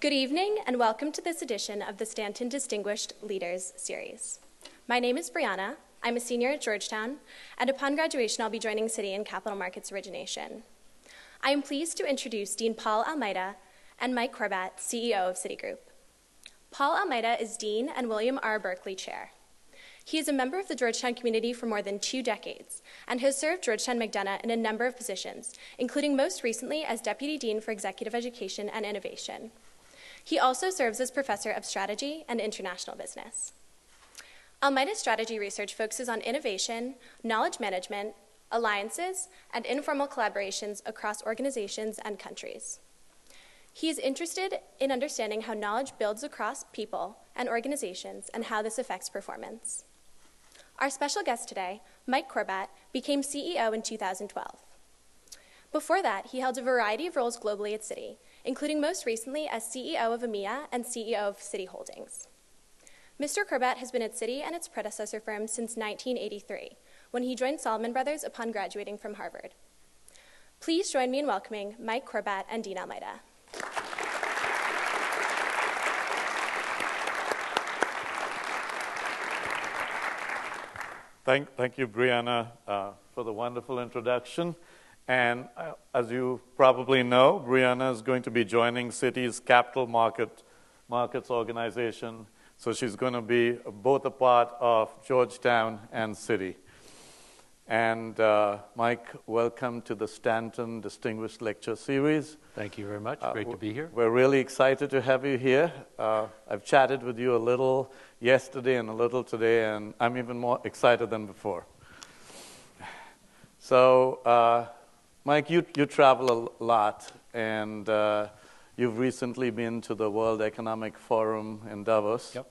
Good evening and welcome to this edition of the Stanton Distinguished Leaders Series. My name is Brianna. I'm a senior at Georgetown, and upon graduation, I'll be joining Citi in capital markets origination. I am pleased to introduce Dean Paul Almeida and Mike Corbat, CEO of Citigroup. Paul Almeida is Dean and William R. Berkley Chair. He is a member of the Georgetown community for more than two decades and has served Georgetown McDonough in a number of positions, including most recently as Deputy Dean for Executive Education and Innovation. He also serves as Professor of Strategy and International Business. Almeida's strategy research focuses on innovation, knowledge management, alliances, and informal collaborations across organizations and countries. He is interested in understanding how knowledge builds across people and organizations and how this affects performance. Our special guest today, Mike Corbat, became CEO in 2012. Before that, he held a variety of roles globally at Citi, including most recently as CEO of EMEA and CEO of Citi Holdings. Mr. Corbat has been at Citi and its predecessor firm since 1983, when he joined Salomon Brothers upon graduating from Harvard. Please join me in welcoming Mike Corbat and Dean Almeida. Thank, thank you, Brianna, uh, for the wonderful introduction. And uh, as you probably know, Brianna is going to be joining Citi's Capital Market, Markets Organization. So she's going to be both a part of Georgetown and Citi. And uh, Mike, welcome to the Stanton Distinguished Lecture Series. Thank you very much. Great uh, to be here. We're really excited to have you here. Uh, I've chatted with you a little yesterday and a little today, and I'm even more excited than before. So, uh, Mike, you, you travel a lot, and uh, you've recently been to the World Economic Forum in Davos. Yep.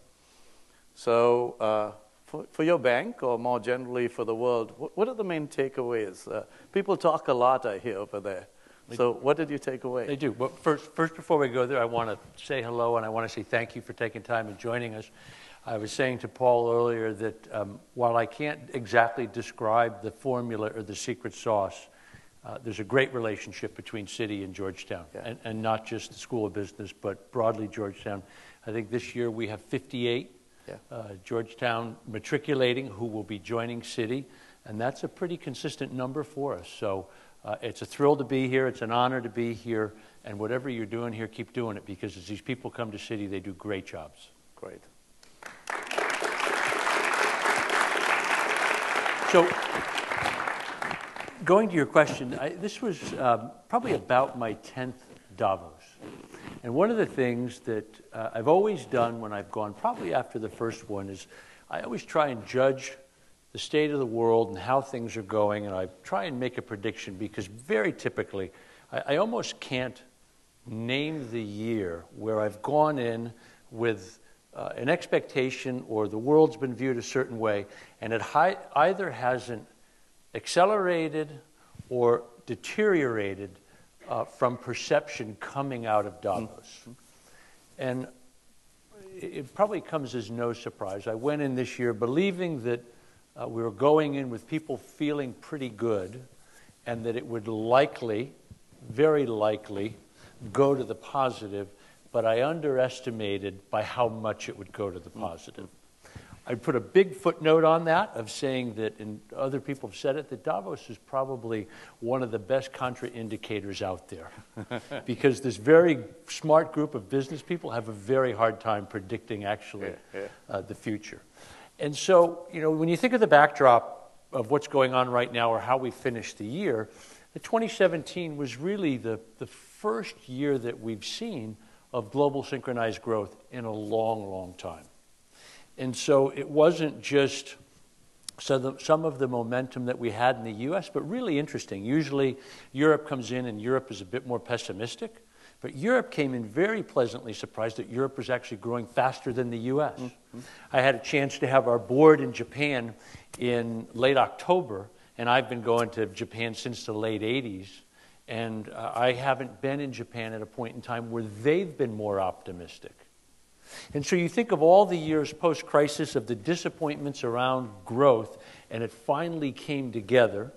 So, uh, for, for your bank, or more generally for the world, what, what are the main takeaways? Uh, people talk a lot, I hear, over there. So, what did you take away? They do. Well, first, first, before we go there, I want to say hello and I want to say thank you for taking time and joining us. I was saying to Paul earlier that um, while I can't exactly describe the formula or the secret sauce, uh, there's a great relationship between Citi and Georgetown, yeah. and, and, not just the School of Business, but broadly Georgetown. I think this year we have 58 yeah. uh, Georgetown matriculating who will be joining Citi, and that's a pretty consistent number for us. So uh, it's a thrill to be here. It's an honor to be here. And whatever you're doing here, keep doing it because as these people come to Citi, they do great jobs. Great. So going to your question, I, this was um, probably about my 10th Davos. And one of the things that uh, I've always done when I've gone, probably after the first one, is I always try and judge the state of the world and how things are going, and I try and make a prediction because very typically, I, I almost can't name the year where I've gone in with uh, an expectation or the world's been viewed a certain way, and it hi- either hasn't accelerated or deteriorated uh, from perception coming out of Davos. Mm-hmm. And it probably comes as no surprise. I went in this year believing that uh, we were going in with people feeling pretty good and that it would likely, very likely, go to the positive, but I underestimated by how much it would go to the positive. Mm-hmm. I put a big footnote on that of saying that, and other people have said it, that Davos is probably one of the best contraindicators out there. because this very smart group of business people have a very hard time predicting actually yeah, yeah. Uh, the future. And so, you know, when you think of the backdrop of what's going on right now or how we finished the year, the 2017 was really the, the first year that we've seen of global synchronized growth in a long, long time. And so it wasn't just some of the momentum that we had in the US, but really interesting. Usually Europe comes in and Europe is a bit more pessimistic. But Europe came in very pleasantly surprised that Europe was actually growing faster than the US. Mm-hmm. I had a chance to have our board in Japan in late October, and I've been going to Japan since the late 80s. And uh, I haven't been in Japan at a point in time where they've been more optimistic. And so you think of all the years post crisis of the disappointments around growth, and it finally came together.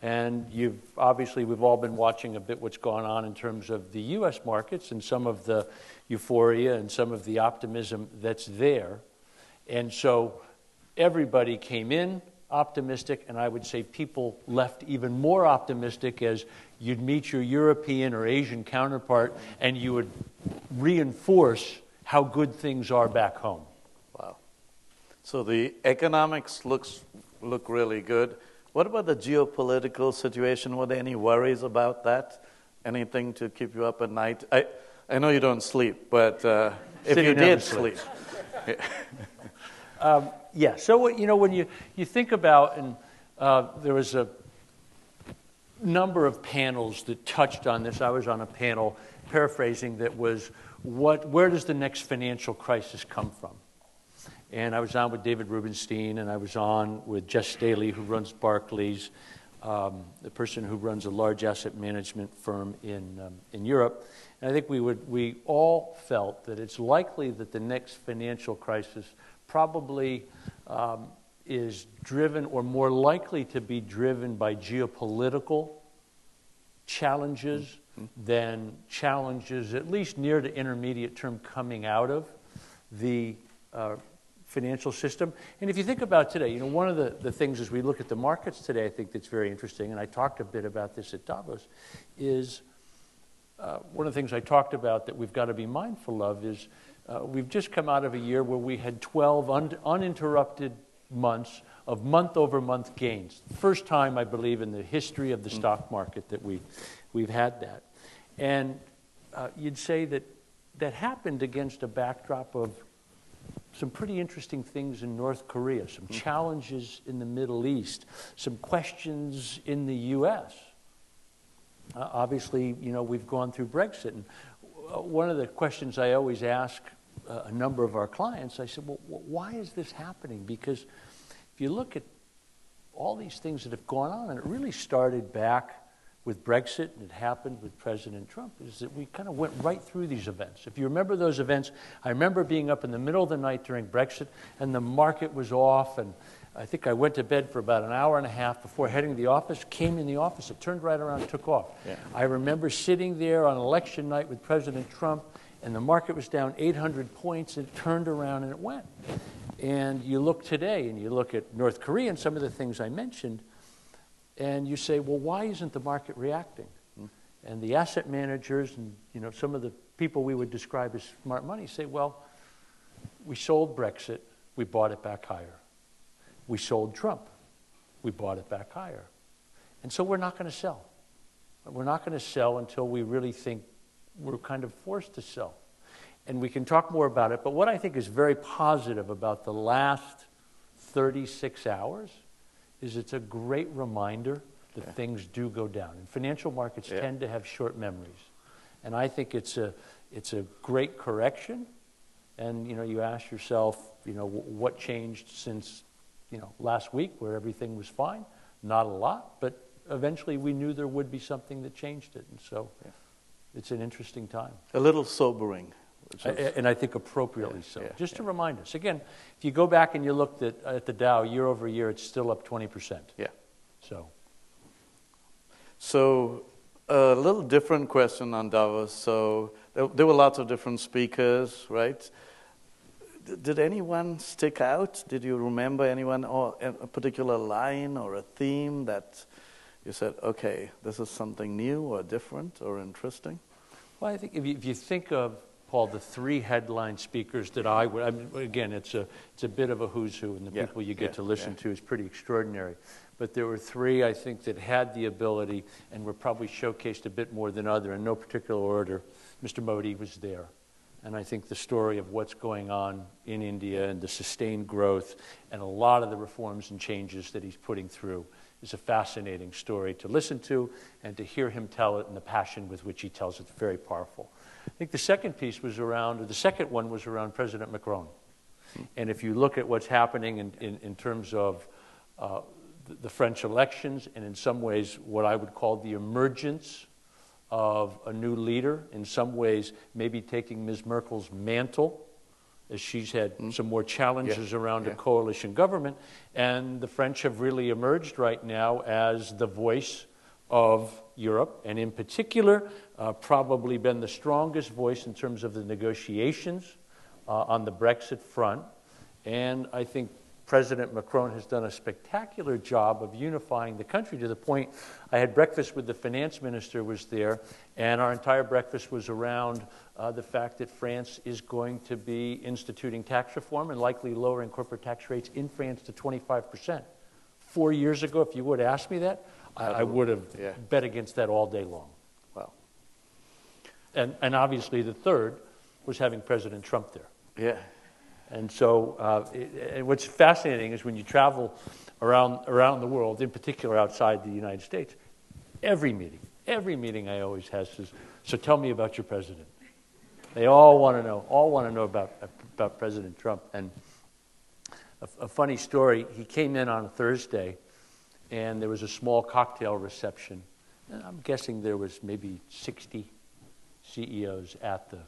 And you've obviously, we've all been watching a bit what's going on in terms of the US markets and some of the euphoria and some of the optimism that's there. And so everybody came in optimistic, and I would say people left even more optimistic as you'd meet your European or Asian counterpart and you would reinforce how good things are back home. Wow. So the economics looks look really good. What about the geopolitical situation? Were there any worries about that? Anything to keep you up at night? I, I know you don't sleep, but uh, if you did sleep, Um, yeah, so you know, when you, you think about, and uh, there was a number of panels that touched on this. I was on a panel paraphrasing that was, what, where does the next financial crisis come from? And I was on with David Rubenstein, and I was on with Jes Staley, who runs Barclays, um, the person who runs a large asset management firm in, um, in Europe. And I think we, would, we all felt that it's likely that the next financial crisis probably um, is driven or more likely to be driven by geopolitical challenges than challenges, at least near to intermediate term, coming out of the uh, financial system. And if you think about today, you know, one of the, the things as we look at the markets today, I think that's very interesting, and I talked a bit about this at Davos, is uh, one of the things I talked about that we've got to be mindful of is uh, we've just come out of a year where we had 12 un- uninterrupted months of month over month gains. First time, I believe, in the history of the stock market that we, we've had that. And uh, you'd say that that happened against a backdrop of some pretty interesting things in North Korea, some challenges in the Middle East, some questions in the U.S. Uh, obviously, you know, we've gone through Brexit. And uh, one of the questions I always ask uh, a number of our clients, I said, well, why is this happening? Because if you look at all these things that have gone on, and it really started back with Brexit, and it happened with President Trump, is that we kind of went right through these events. If you remember those events, I remember being up in the middle of the night during Brexit, and the market was off, and I think I went to bed for about an hour and a half before heading to the office, came in the office, it turned right around took off. Yeah. I remember sitting there on election night with President Trump, and the market was down 800 points, and it turned around and it went. And you look today, and you look at North Korea and some of the things I mentioned, and you say, well, why isn't the market reacting? Hmm. And the asset managers and you know, some of the people we would describe as smart money say, well, we sold Brexit, we bought it back higher. We sold Trump. We bought it back higher. And so we're not going to sell. We're not going to sell until we really think we're kind of forced to sell. And we can talk more about it, but what I think is very positive about the last 36 hours is it's a great reminder that yeah. things do go down. And financial markets yeah. tend to have short memories. And I think it's a, it's a great correction. And you know, you ask yourself, you know, what changed since you know, last week where everything was fine. Not a lot, but eventually we knew there would be something that changed it. And so yeah. it's an interesting time. A little sobering. I, and I think appropriately yeah, so. Yeah, Just to remind us, again, if you go back and you looked at, at the Dow year over year, it's still up 20%. Yeah. So. So a little different question on Davos. So there, there were lots of different speakers, right? did anyone stick out? Did you remember anyone or a particular line or a theme that you said, okay, this is something new or different or interesting? Well, I think if you, if you think of Paul, the three headline speakers that I would, I mean, again, it's a, it's a bit of a who's who, and the yeah, people you get yeah, to listen yeah. to is pretty extraordinary. But there were three, I think, that had the ability and were probably showcased a bit more than other, in no particular order. Mr. Modi was there. And I think the story of what's going on in India and the sustained growth and a lot of the reforms and changes that he's putting through is a fascinating story to listen to and to hear him tell it and the passion with which he tells it. Very powerful. I think the second piece was around, or the second one was around President Macron. And if you look at what's happening in, in, in terms of uh, the, the French elections, and in some ways what I would call the emergence of a new leader, in some ways, maybe taking Ms. Merkel's mantle as she's had some more challenges Yeah, around yeah. a coalition government. And the French have really emerged right now as the voice of Europe, and in particular, uh, probably been the strongest voice in terms of the negotiations uh, on the Brexit front. And I think President Macron has done a spectacular job of unifying the country to the point I had breakfast with the finance minister was there, and our entire breakfast was around uh, the fact that France is going to be instituting tax reform and likely lowering corporate tax rates in France to 25%. Four years ago, if you would have asked me that, I, I would have Yeah. bet against that all day long. And, and obviously, the third was having President Trump there. yeah. And so, uh, it, and what's fascinating is when you travel around, around the world, in particular outside the United States, every meeting, every meeting I always has is, so tell me about your president. They all want to know, all want to know about, about President Trump. And a, a funny story, he came in on a Thursday, and there was a small cocktail reception. And I'm guessing there was maybe 60 CEOs at the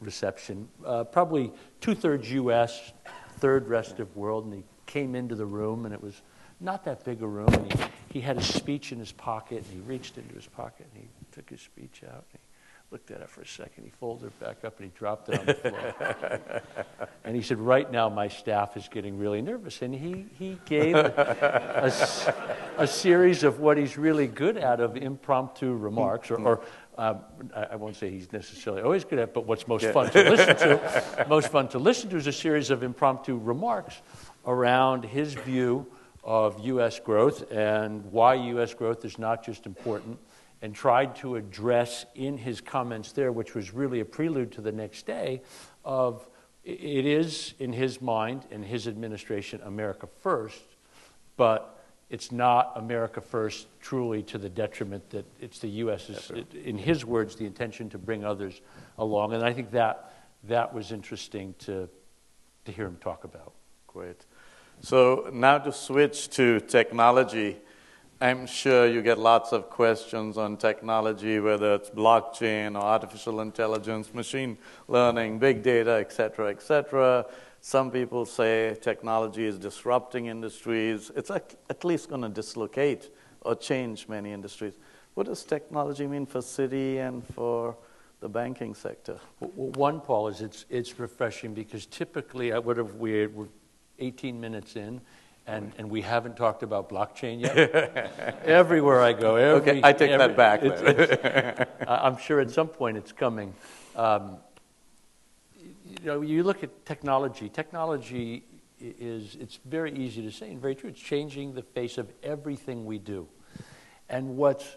reception, uh, probably two thirds U.S., third rest of world, and he came into the room, and it was not that big a room. And he, he had his speech in his pocket, and he reached into his pocket, and he took his speech out, and he looked at it for a second. He folded it back up, and he dropped it on the floor. and he said, "Right now, my staff is getting really nervous." And he he gave a a series of what he's really good at of impromptu remarks, or. or um, I I won't say he's necessarily always good at, but what's most fun to listen to, most fun to listen to is a series of impromptu remarks around his view of U.S. growth and why U.S. growth is not just important, and tried to address in his comments there, which was really a prelude to the next day, of it is, in his mind and his administration, America first, but it's not America first truly to the detriment that it's the U.S. Is, in his words, the intention to bring others along. And I think that, that was interesting to, to hear him talk about. Great. So now to switch to technology. I'm sure you get lots of questions on technology, whether it's blockchain or artificial intelligence, machine learning, big data, et cetera, et cetera. Some people say technology is disrupting industries. It's at at least going to dislocate or change many industries. What does technology mean for Citi and for the banking sector? W- w- One, Paul, is it's, it's refreshing because typically I would have, we're, we're 18 minutes in and, and we haven't talked about blockchain yet. Everywhere I go, every, Okay, I take that back it's- it's- I'm sure at some point it's coming. Um, you know, you look at technology. Technology is, it's very easy to say and very true. It's changing the face of everything we do. And what's,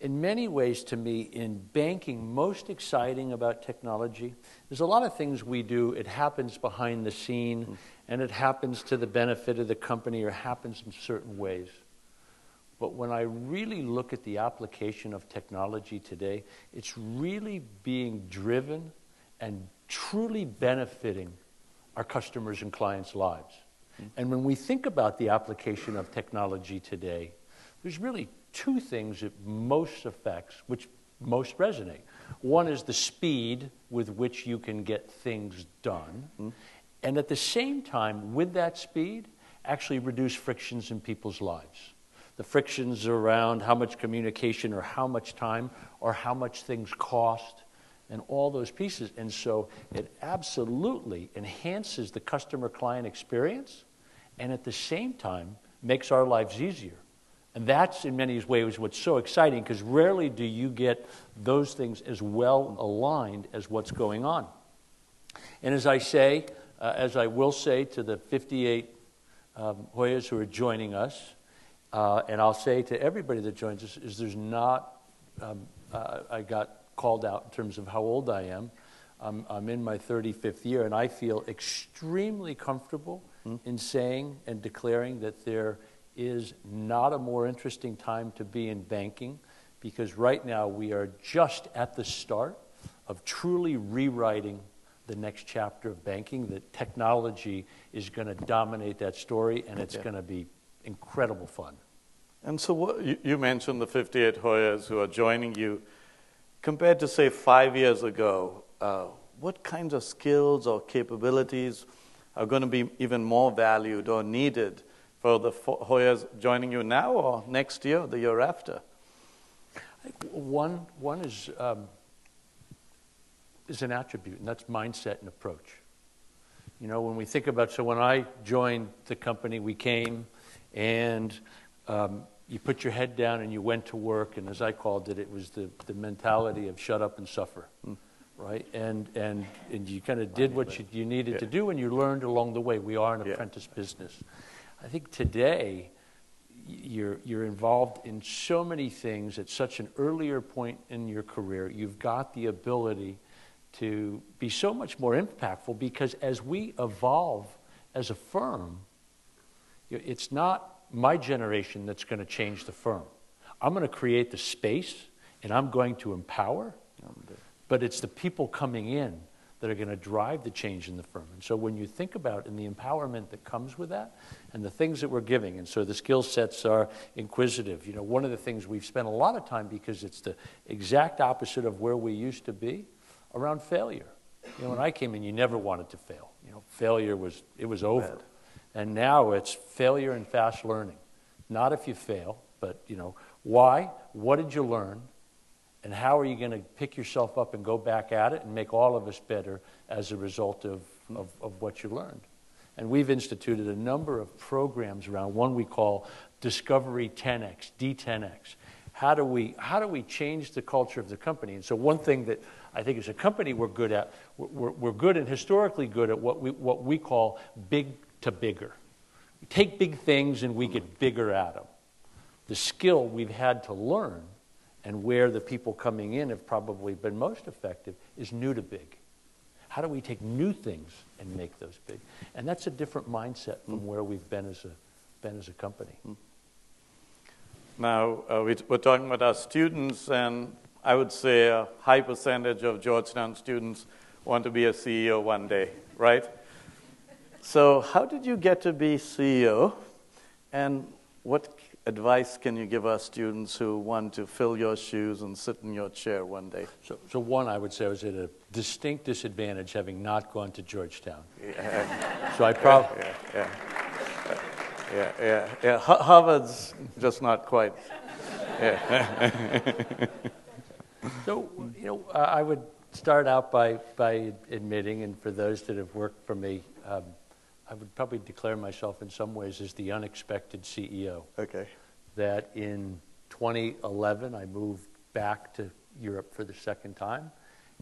in many ways, to me, in banking, most exciting about technology, there's a lot of things we do. It happens behind the scene, mm-hmm. and it happens to the benefit of the company or happens in certain ways. But when I really look at the application of technology today, it's really being driven and truly benefiting our customers and clients' lives. And when we think about the application of technology today, there's really two things that most affects, which most resonate. One is the speed with which you can get things done, and at the same time, with that speed, actually reduce frictions in people's lives. The frictions around how much communication or how much time or how much things cost and all those pieces. And so it absolutely enhances the customer client experience and at the same time makes our lives easier. And that's in many ways what's so exciting because rarely do you get those things as well aligned as what's going on. And as I say, uh, as I will say to the 58 um, Hoyas who are joining us, uh, and I'll say to everybody that joins us, is there's not, um, uh, I got called out in terms of how old I am. I'm, I'm in my 35th year, and I feel extremely comfortable hmm? in saying and declaring that there is not a more interesting time to be in banking because right now we are just at the start of truly rewriting the next chapter of banking. That technology is going to dominate that story, and it's Yeah. going to be incredible fun. And so what, you, you mentioned the 58 Hoyas who are joining you. Compared to, say, five years ago, uh, what kinds of skills or capabilities are going to be even more valued or needed for the Hoyas joining you now or next year, the year after? One, one is, um, is an attribute, and that's mindset and approach. You know, when we think about, so when I joined the company, we came and um, you put your head down and you went to work, and as I called it, it was the, the mentality of shut up and suffer, mm. right? And, and, and you kind of did what you, you needed yeah. to do, and you learned along the way. We are an yeah. apprentice business. I think today, you're, you're involved in so many things at such an earlier point in your career. You've got the ability to be so much more impactful because as we evolve as a firm, it's not my generation that's going to change the firm. I'm going to create the space and I'm going to empower, but it's the people coming in that are going to drive the change in the firm. And so when you think about and the empowerment that comes with that and the things that we're giving, and so the skill sets are inquisitive. You know, one of the things we've spent a lot of time because it's the exact opposite of where we used to be around failure. You know, when I came in, you never wanted to fail. You know, failure was it was over. Bad. And now it's failure and fast learning. Not if you fail, but you know, why? What did you learn? And how are you going to pick yourself up and go back at it and make all of us better as a result of, of, of what you learned? And we've instituted a number of programs around one we call Discovery 10X, D10X. How do we, how do we change the culture of the company? And so, one thing that I think as a company we're good at, we're, we're good and historically good at what we, what we call big to bigger. We take big things and we get bigger at them. The skill we've had to learn and where the people coming in have probably been most effective is new to big. How do we take new things and make those big? And that's a different mindset from where we've been as a, been as a company. Now, uh, we, are talking about our students, and I would say a high percentage of Georgetown students want to be a CEO one day, right? So, how did you get to be CEO? And what advice can you give our students who want to fill your shoes and sit in your chair one day? So, so one, I would say I was at a distinct disadvantage having not gone to Georgetown. Yeah. so I probably. Yeah, yeah, yeah, yeah, yeah. Harvard's just not quite. Yeah. So, you know, I would start out by, by admitting, and for those that have worked for me, um, I would probably declare myself in some ways as the unexpected CEO. Okay. That in 2011, I moved back to Europe for the second time,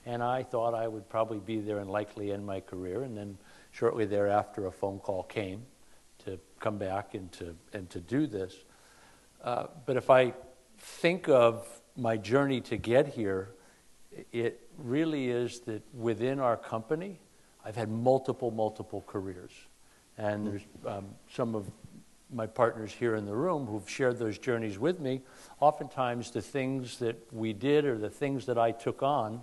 and I thought I would probably be there and likely end my career. And then shortly thereafter, a phone call came to come back and to, and to do this. Uh, but if I think of my journey to get here, it really is that within our company, I've had multiple, multiple careers. And there's um, some of my partners here in the room who've shared those journeys with me. Oftentimes, the things that we did or the things that I took on,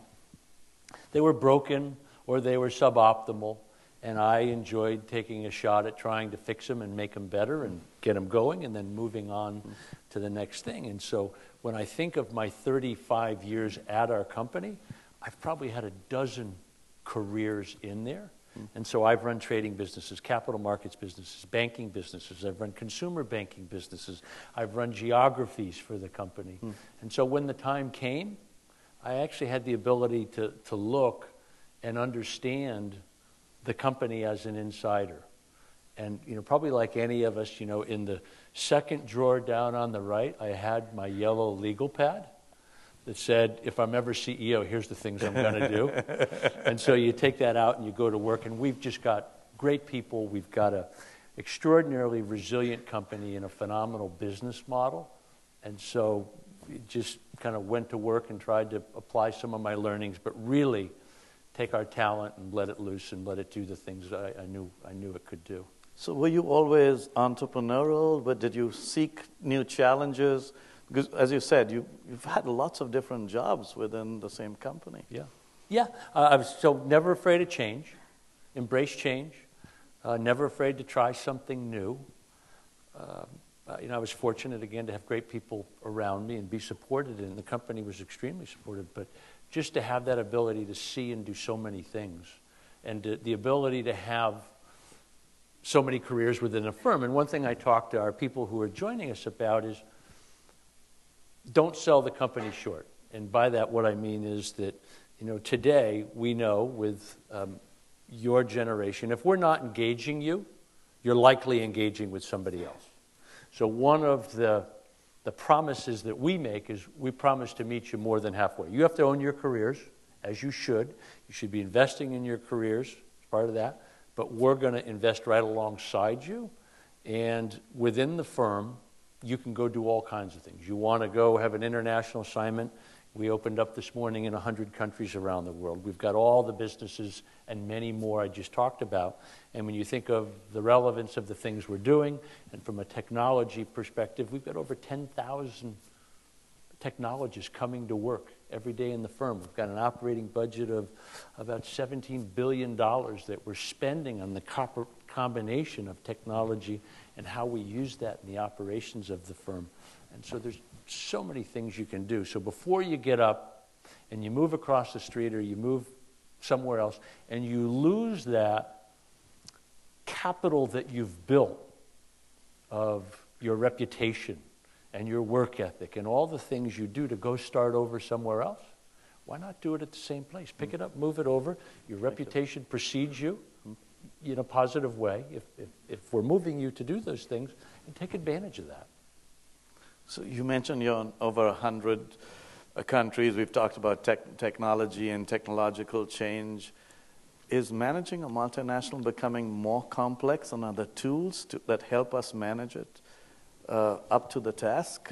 they were broken or they were suboptimal. And I enjoyed taking a shot at trying to fix them and make them better and get them going and then moving on to the next thing. And so when I think of my 35 years at our company, I've probably had a dozen careers in there. And so I've run trading businesses, capital markets businesses, banking businesses. I've run consumer banking businesses. I've run geographies for the company. Mm. And so when the time came, I actually had the ability to, to look and understand the company as an insider. And, you know, probably like any of us, you know, in the second drawer down on the right, I had my yellow legal pad that said, if I'm ever CEO, here's the things I'm going to do. and so you take that out and you go to work. And we've just got great people. We've got an extraordinarily resilient company and a phenomenal business model. And so we just kind of went to work and tried to apply some of my learnings, but really take our talent and let it loose and let it do the things I, I knew, I knew it could do. So, were you always entrepreneurial, but did you seek new challenges? Because, as you said, you, you've had lots of different jobs within the same company. Yeah. Yeah. Uh, I was so never afraid of change, embrace change, uh, never afraid to try something new. Uh, uh, you know, I was fortunate again to have great people around me and be supported, and the company was extremely supportive. But just to have that ability to see and do so many things, and to, the ability to have so many careers within a firm. And one thing I talk to our people who are joining us about is don't sell the company short. And by that, what I mean is that, you know, today we know with um, your generation, if we're not engaging you, you're likely engaging with somebody else. So one of the, the promises that we make is we promise to meet you more than halfway. You have to own your careers, as you should. You should be investing in your careers as part of that. But we're going to invest right alongside you. And within the firm, you can go do all kinds of things. You want to go have an international assignment, we opened up this morning in 100 countries around the world. We've got all the businesses and many more I just talked about. And when you think of the relevance of the things we're doing, and from a technology perspective, we've got over 10,000 technologists coming to work every day in the firm. We've got an operating budget of about $17 billion that we're spending on the combination of technology and how we use that in the operations of the firm. And so there's so many things you can do. So before you get up and you move across the street or you move somewhere else and you lose that capital that you've built of your reputation and your work ethic and all the things you do to go start over somewhere else, why not do it at the same place? Pick mm-hmm. it up, move it over. Your reputation precedes you in a positive way if, if, if we're moving you to do those things and take advantage of that. So you mentioned you're in over 100 uh, countries. We've talked about tech, technology and technological change. Is managing a multinational becoming more complex and are there tools to, that help us manage it uh, up to the task?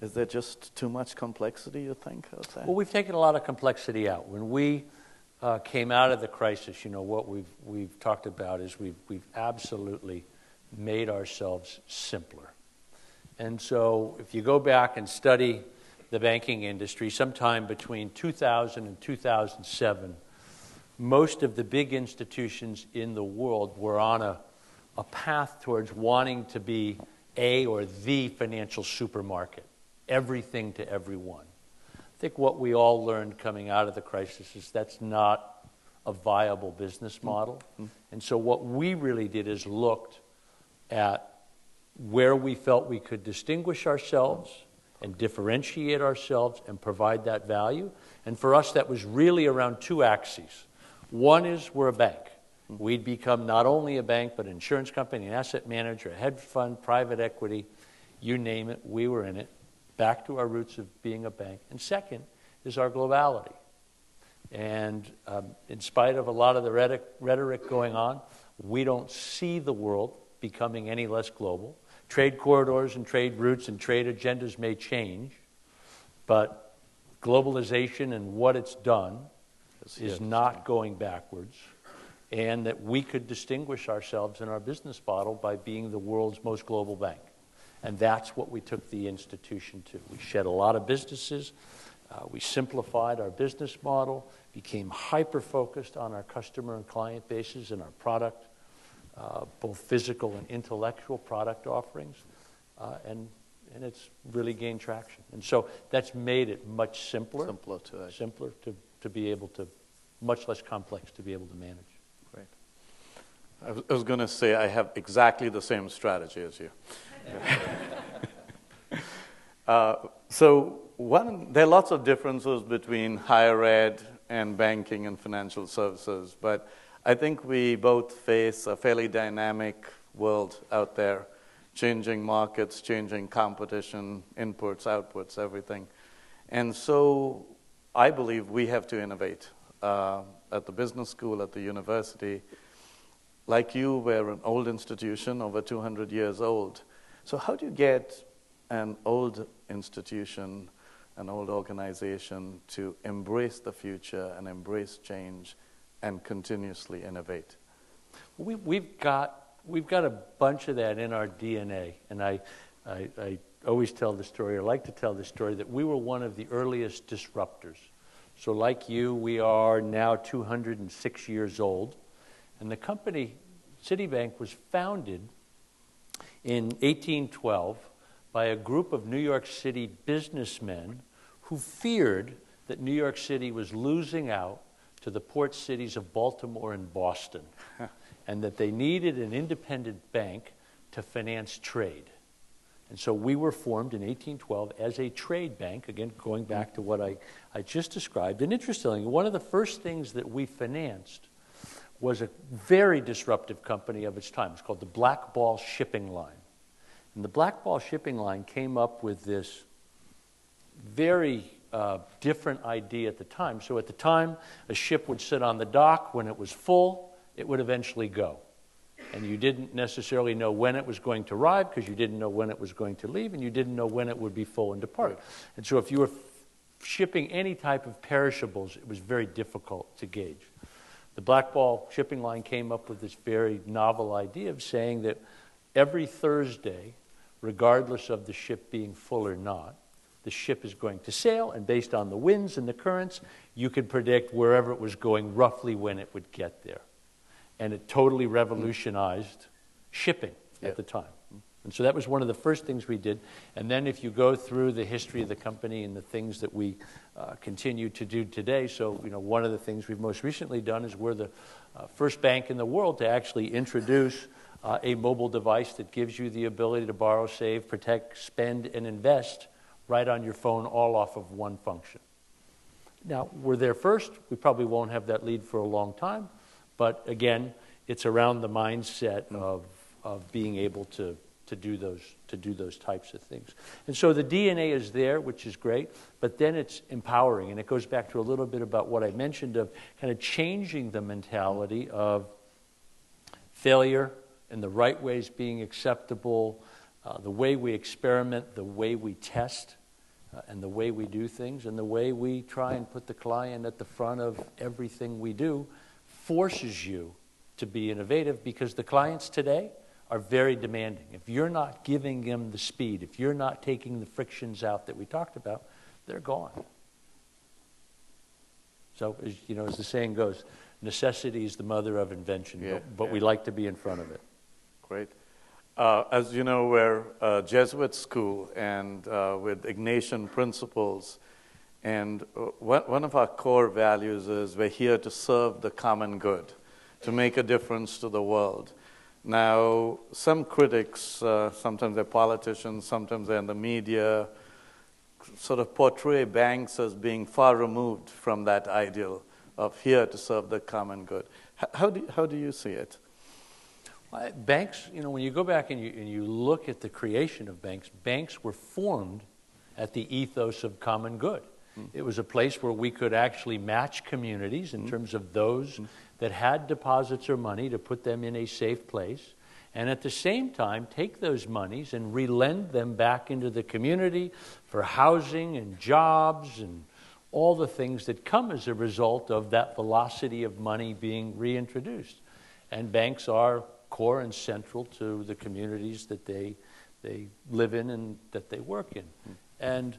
Is there just too much complexity, you think? Well, we've taken a lot of complexity out. When we uh, came out of the crisis, you know, what we've, we've talked about is we've, we've absolutely made ourselves simpler. And so, if you go back and study the banking industry, sometime between 2000 and 2007, most of the big institutions in the world were on a, a path towards wanting to be a or the financial supermarket, everything to everyone. I think what we all learned coming out of the crisis is that's not a viable business model. Mm-hmm. And so, what we really did is looked at where we felt we could distinguish ourselves and differentiate ourselves and provide that value. And for us, that was really around two axes. One is we're a bank. We'd become not only a bank, but an insurance company, an asset manager, a hedge fund, private equity, you name it, we were in it. Back to our roots of being a bank. And second is our globality. And um, in spite of a lot of the rhetoric, rhetoric going on, we don't see the world becoming any less global. Trade corridors and trade routes and trade agendas may change, but globalization and what it's done is not going backwards, and that we could distinguish ourselves in our business model by being the world's most global bank. And that's what we took the institution to. We shed a lot of businesses, uh, we simplified our business model, became hyper focused on our customer and client bases and our product uh, both physical and intellectual product offerings, uh, and, and it's really gained traction. And so that's made it much simpler, simpler to, it. simpler to, to be able to, much less complex to be able to manage. Great. I was, was going to say I have exactly the same strategy as you. uh, so one, there are lots of differences between higher ed and banking and financial services, but I think we both face a fairly dynamic world out there, changing markets, changing competition, inputs, outputs, everything. And so I believe we have to innovate uh, at the business school, at the university. Like you, we're an old institution, over 200 years old. So, how do you get an old institution, an old organization to embrace the future and embrace change and continuously innovate? We, we've, got, we've got a bunch of that in our DNA. And I, I, I always tell the story, or like to tell the story, that we were one of the earliest disruptors. So, like you, we are now 206 years old. And the company, Citibank, was founded in 1812 by a group of New York City businessmen who feared that New York City was losing out to the port cities of Baltimore and Boston, and that they needed an independent bank to finance trade. And so we were formed in 1812 as a trade bank, again, going back to what I, I just described. And interestingly, one of the first things that we financed was a very disruptive company of its time. It's called the Black Ball Shipping Line. And the Black Ball Shipping Line came up with this very uh, different idea at the time. So at the time, a ship would sit on the dock. When it was full, it would eventually go and you didn't necessarily know when it was going to arrive because you didn't know when it was going to leave and you didn't know when it would be full and depart. And so if you were f- shipping any type of perishables, it was very difficult to gauge. The Black Ball shipping line came up with this very novel idea of saying that every Thursday, regardless of the ship being full or not, the ship is going to sail, and based on the winds and the currents, you could predict wherever it was going roughly when it would get there and it totally revolutionized shipping yeah. at the time. And so that was one of the first things we did. And then if you go through the history of the company and the things that we uh, continue to do today, so you know one of the things we've most recently done is we're the uh, first bank in the world to actually introduce uh, a mobile device that gives you the ability to borrow, save, protect, spend, and invest right on your phone, all off of one function. Now, we're there first. We probably won't have that lead for a long time. But again, it's around the mindset of, of being able to, to, do those, to do those types of things. And so the DNA is there, which is great, but then it's empowering. And it goes back to a little bit about what I mentioned of kind of changing the mentality of failure and the right ways being acceptable, uh, the way we experiment, the way we test. Uh, and the way we do things, and the way we try and put the client at the front of everything we do, forces you to be innovative because the clients today are very demanding. If you're not giving them the speed, if you're not taking the frictions out that we talked about, they're gone. So, as, you know, as the saying goes, necessity is the mother of invention, yeah, but, but yeah. we like to be in front of it. Great. Uh, as you know, we're a Jesuit school and uh, with Ignatian principles. And uh, one of our core values is we're here to serve the common good, to make a difference to the world. Now, some critics, uh, sometimes they're politicians, sometimes they're in the media, sort of portray banks as being far removed from that ideal of here to serve the common good. How do, how do you see it? Well, banks, you know, when you go back and you, and you look at the creation of banks, banks were formed at the ethos of common good. It was a place where we could actually match communities in mm-hmm. terms of those mm-hmm. that had deposits or money to put them in a safe place. And at the same time, take those monies and relend them back into the community for housing and jobs and all the things that come as a result of that velocity of money being reintroduced. And banks are core and central to the communities that they, they live in and that they work in. Mm-hmm. And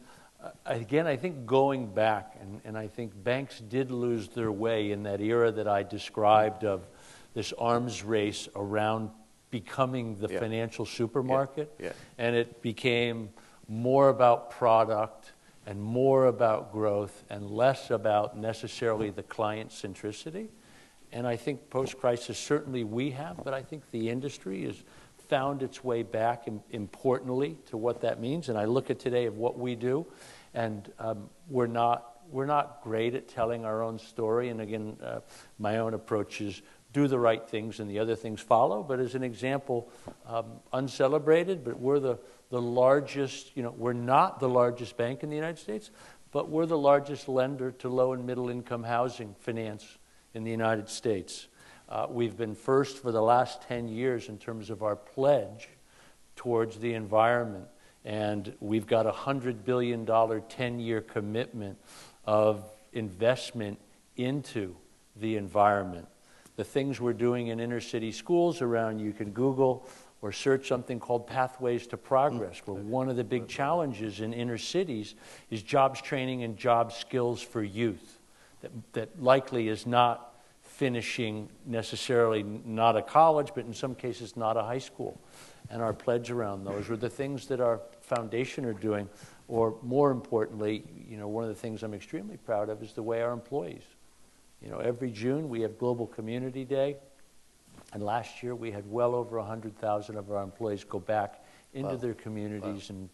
again, I think going back, and, and I think banks did lose their way in that era that I described of this arms race around becoming the yeah. financial supermarket. Yeah. Yeah. And it became more about product and more about growth and less about necessarily the client centricity. And I think post crisis, certainly we have, but I think the industry has found its way back importantly to what that means. And I look at today of what we do, and um, we're not we're not great at telling our own story. And again, uh, my own approach is do the right things and the other things follow. But as an example, um, uncelebrated, but we're the, the largest, you know, we're not the largest bank in the United States, but we're the largest lender to low and middle income housing finance in the United States. Uh, we've been first for the last 10 years in terms of our pledge towards the environment. And we've got a $100 billion 10 year commitment of investment into the environment. The things we're doing in inner city schools around, you can Google or search something called Pathways to Progress, where one of the big challenges in inner cities is jobs training and job skills for youth that, that likely is not finishing necessarily not a college, but in some cases not a high school. And our pledge around those, are the things that our foundation are doing, or more importantly, you know, one of the things I'm extremely proud of is the way our employees. You know, every June we have Global Community Day, and last year we had well over 100,000 of our employees go back into Wow. their communities and,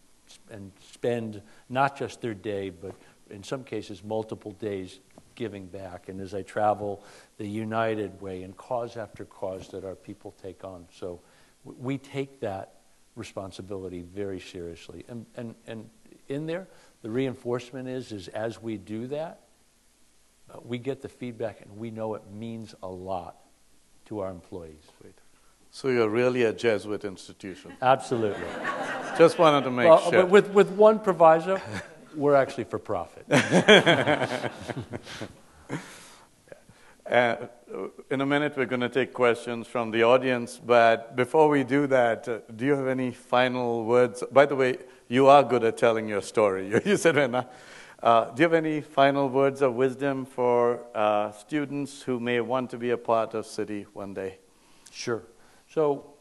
and spend not just their day, but in some cases multiple days giving back. And as I travel, the United Way and cause after cause that our people take on. So we take that responsibility very seriously. And, and, and in there, the reinforcement is, is as we do that, uh, we get the feedback and we know it means a lot to our employees. So you're really a Jesuit institution. Absolutely. Just wanted to make well, sure. but with, with one proviso, we're actually for profit. Uh, in a minute, we're going to take questions from the audience, but before we do that, uh, do you have any final words? By the way, you are good at telling your story. You said, Rena. Uh, do you have any final words of wisdom for uh, students who may want to be a part of Citi one day? Sure. So,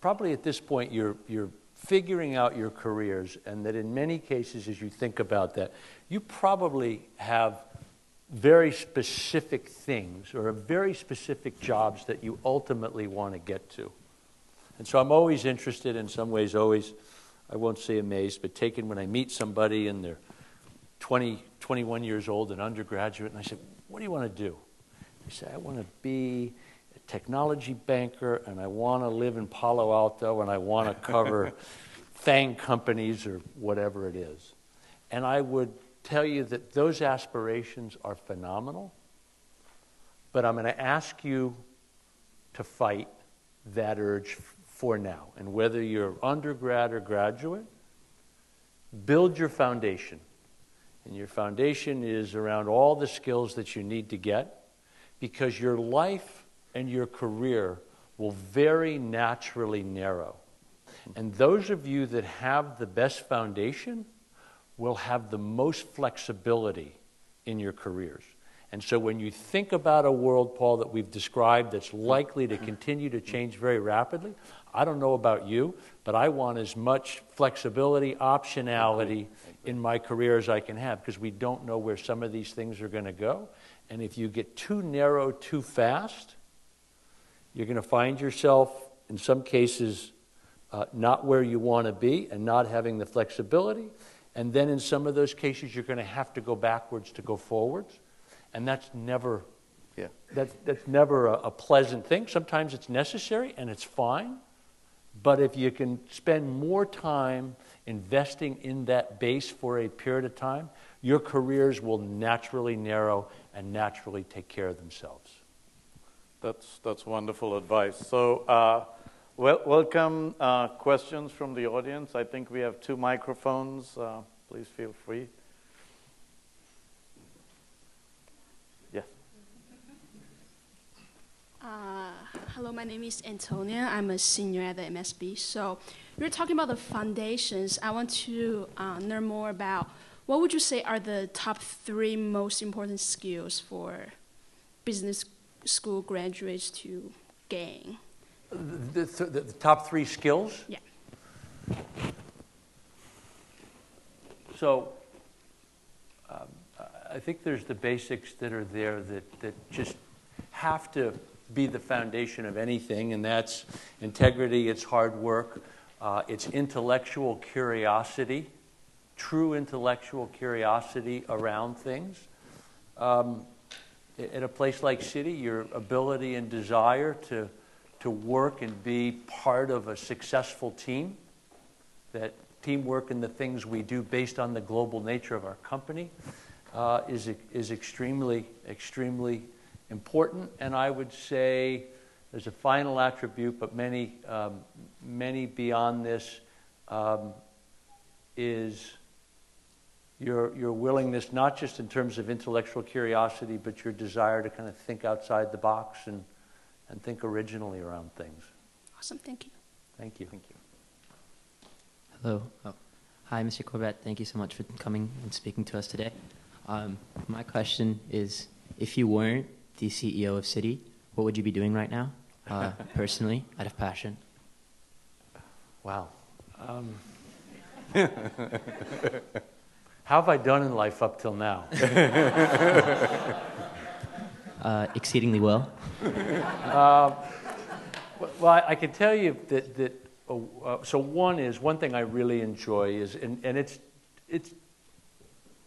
probably at this point, you're, you're figuring out your careers, and that in many cases, as you think about that, you probably have very specific things or very specific jobs that you ultimately want to get to. And so I'm always interested, in some ways, always, I won't say amazed, but taken when I meet somebody and they're 20, 21 years old, an undergraduate, and I say, What do you want to do? They say, I want to be technology banker and I want to live in Palo Alto and I want to cover FANG companies or whatever it is. And I would tell you that those aspirations are phenomenal, but I'm going to ask you to fight that urge for now. And whether you're undergrad or graduate, build your foundation. And your foundation is around all the skills that you need to get because your life and your career will very naturally narrow. And those of you that have the best foundation will have the most flexibility in your careers. And so when you think about a world, Paul, that we've described that's likely to continue to change very rapidly, I don't know about you, but I want as much flexibility, optionality in my career as I can have because we don't know where some of these things are going to go. And if you get too narrow too fast, you're going to find yourself, in some cases, uh, not where you want to be and not having the flexibility. And then in some of those cases, you're going to have to go backwards to go forwards. And that's never, Yeah. that's, that's never a, a pleasant thing. Sometimes it's necessary and it's fine. But if you can spend more time investing in that base for a period of time, your careers will naturally narrow and naturally take care of themselves. That's, that's wonderful advice. So, uh, wel- welcome uh, questions from the audience. I think we have two microphones. Uh, please feel free. Yes. Uh, hello, my name is Antonia. I'm a senior at the MSB. So, you're talking about the foundations. I want to uh, learn more about what would you say are the top three most important skills for business school graduates to gain? The, the, the top three skills? Yeah. So um, I think there's the basics that are there that, that just have to be the foundation of anything, and that's integrity, it's hard work, uh, it's intellectual curiosity, true intellectual curiosity around things. Um, at a place like Citi, your ability and desire to, to work and be part of a successful team, that teamwork and the things we do based on the global nature of our company uh, is, is extremely, extremely important. And I would say there's a final attribute, but many, um, many beyond this um, is your, your willingness, not just in terms of intellectual curiosity, but your desire to kind of think outside the box and, and think originally around things. Awesome, thank you. Thank you. Thank you. Hello. Oh. Hi, Mr. Corbat. Thank you so much for coming and speaking to us today. Um, my question is if you weren't the CEO of Citi, what would you be doing right now, uh, personally, out of passion? Wow. Um, how have I done in life up till now? Uh, exceedingly well. Uh, well, I, I, can tell you that, that uh, uh, so one is, one thing I really enjoy is, and, and it's, it's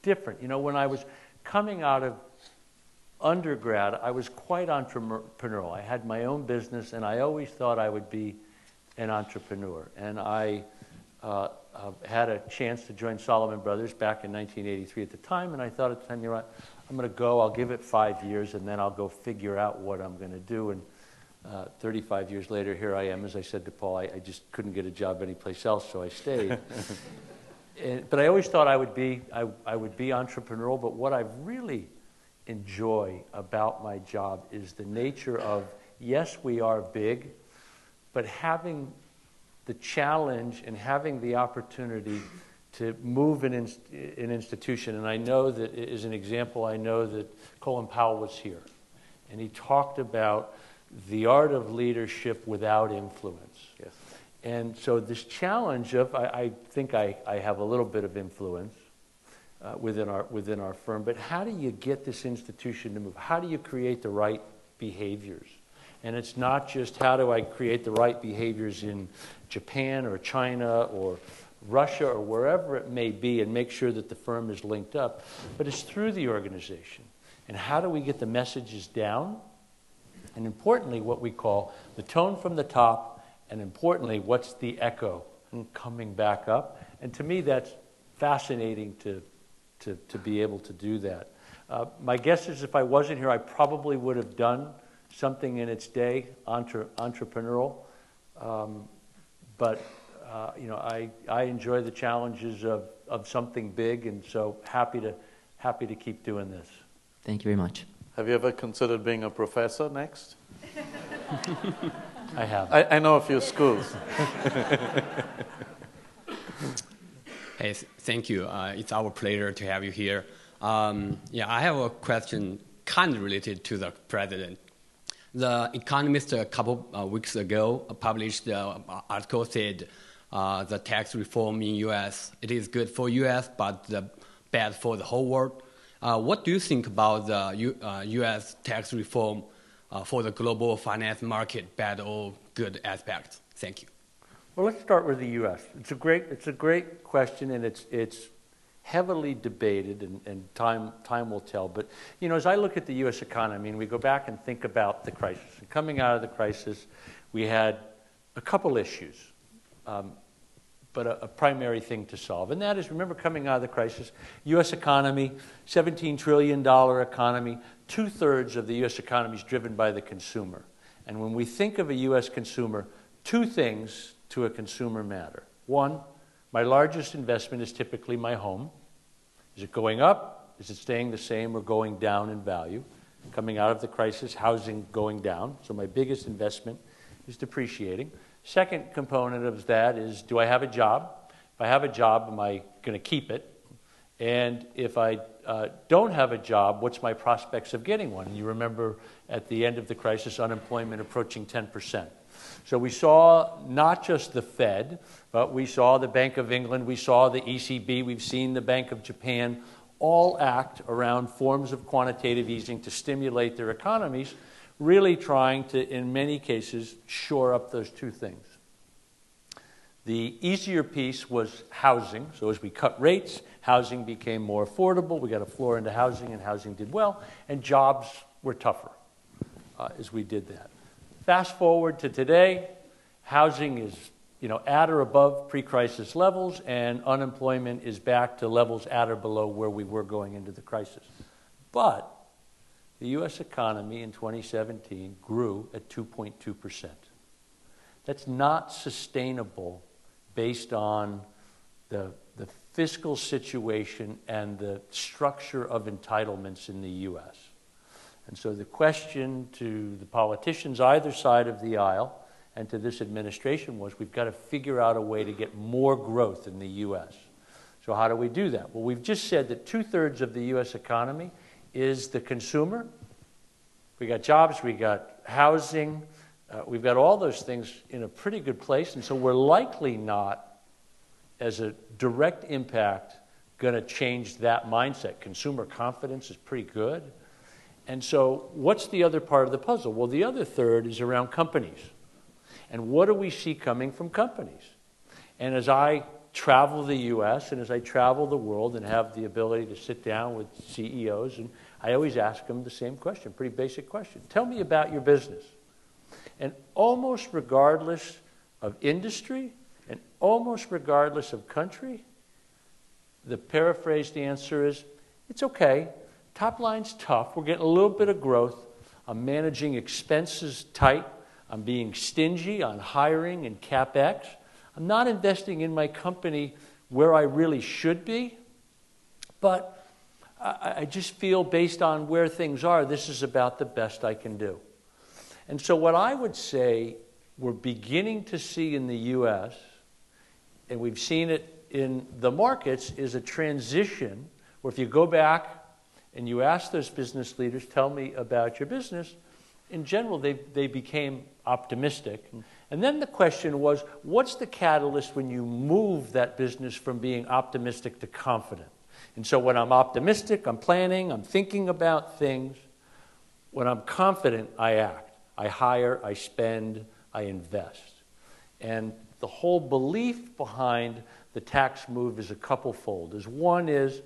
different. You know, when I was coming out of undergrad, I was quite entrepreneurial. I had my own business, and I always thought I would be an entrepreneur. And I uh, uh, had a chance to join Salomon Brothers back in 1983 at the time, and I thought at the time, you know what, I'm going to go, I'll give it five years, and then I'll go figure out what I'm going to do. And uh, 35 years later, here I am. As I said to Paul, I, I just couldn't get a job anyplace else, so I stayed. and, but I always thought I would be, I, I would be entrepreneurial. But what I really enjoy about my job is the nature of yes, we are big, but having the challenge and having the opportunity to move an, inst- an institution. And I know that, as an example, I know that Colin Powell was here. And he talked about the art of leadership without influence. Yes. And so, this challenge of, I, I think I, I have a little bit of influence uh, within, our, within our firm, but how do you get this institution to move? How do you create the right behaviors? And it's not just how do I create the right behaviors in Japan or China or Russia or wherever it may be and make sure that the firm is linked up, but it's through the organization. And how do we get the messages down? And importantly, what we call the tone from the top, and importantly, what's the echo coming back up? And to me, that's fascinating to, to, to be able to do that. Uh, my guess is if I wasn't here, I probably would have done something in its day entre- entrepreneurial. Um, but uh, you know, I, I enjoy the challenges of, of something big, and so happy to, happy to keep doing this. Thank you very much. Have you ever considered being a professor next? I have. I, I know a few schools. hey, thank you. Uh, it's our pleasure to have you here. Um, yeah, I have a question kind of related to the president. The Economist a couple uh, weeks ago published an uh, article said uh, the tax reform in U.S. It is good for U.S., but bad for the whole world. Uh, what do you think about the U, uh, U.S. tax reform uh, for the global finance market, bad or good aspects? Thank you. Well, let's start with the U.S. It's a great, it's a great question, and it's, it's heavily debated, and, and time, time will tell. But, you know, as I look at the U.S. economy, and we go back and think about the crisis, and coming out of the crisis, we had a couple issues. Um, but a, a, primary thing to solve. And that is remember, coming out of the crisis, U.S. economy, $17 trillion economy, two thirds of the U.S. economy is driven by the consumer. And when we think of a U.S. consumer, two things to a consumer matter. One, my largest investment is typically my home. Is it going up? Is it staying the same or going down in value? Coming out of the crisis, housing going down. So my biggest investment is depreciating. Second component of that is do I have a job? If I have a job, am I going to keep it? And if I uh, don't have a job, what's my prospects of getting one? And you remember at the end of the crisis, unemployment approaching 10%. So we saw not just the Fed, but we saw the Bank of England, we saw the ECB, we've seen the Bank of Japan all act around forms of quantitative easing to stimulate their economies really trying to, in many cases, shore up those two things. The easier piece was housing. So as we cut rates, housing became more affordable. We got a floor into housing, and housing did well. And jobs were tougher uh, as we did that. Fast forward to today, housing is you know, at or above pre-crisis levels, and unemployment is back to levels at or below where we were going into the crisis. But the U.S. economy in 2017 grew at 2.2%. That's not sustainable based on the, the fiscal situation and the structure of entitlements in the U.S. And so the question to the politicians either side of the aisle and to this administration was we've got to figure out a way to get more growth in the U.S. So, how do we do that? Well, we've just said that two thirds of the U.S. economy is the consumer. we got jobs, we got housing, uh, we've got all those things in a pretty good place, and so we're likely not, as a direct impact, going to change that mindset. Consumer confidence is pretty good. And so, what's the other part of the puzzle? Well, the other third is around companies. And what do we see coming from companies? And as I travel the US and as I travel the world and have the ability to sit down with CEOs, and I always ask them the same question, pretty basic question. Tell me about your business. And almost regardless of industry and almost regardless of country, the paraphrased answer is it's okay. Top line's tough. We're getting a little bit of growth. I'm managing expenses tight. I'm being stingy on hiring and capex. I'm not investing in my company where I really should be, but I, I just feel based on where things are, this is about the best I can do. And so, what I would say we're beginning to see in the US, and we've seen it in the markets, is a transition where if you go back and you ask those business leaders, tell me about your business, in general, they, they became optimistic. And then the question was, what's the catalyst when you move that business from being optimistic to confident? And so when I'm optimistic, I'm planning, I'm thinking about things. When I'm confident, I act. I hire, I spend, I invest. And the whole belief behind the tax move is a couple fold. Is one is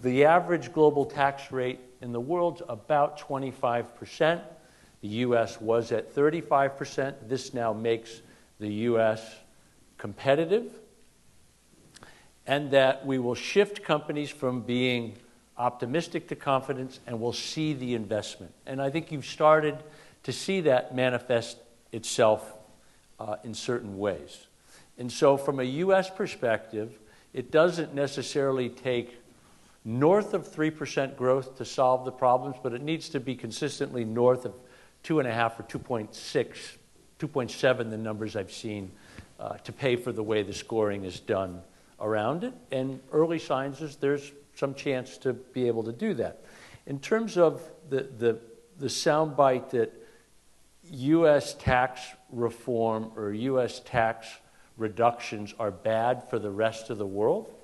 the average global tax rate in the world's about 25%. The US was at 35%. This now makes the US competitive. And that we will shift companies from being optimistic to confidence and we'll see the investment. And I think you've started to see that manifest itself uh, in certain ways. And so, from a US perspective, it doesn't necessarily take north of 3% growth to solve the problems, but it needs to be consistently north of 2.5 or 2.6, 2.7, the numbers I've seen, uh, to pay for the way the scoring is done around it. And early signs is there's some chance to be able to do that. In terms of the, the, the soundbite that U.S. tax reform or U.S. tax reductions are bad for the rest of the world,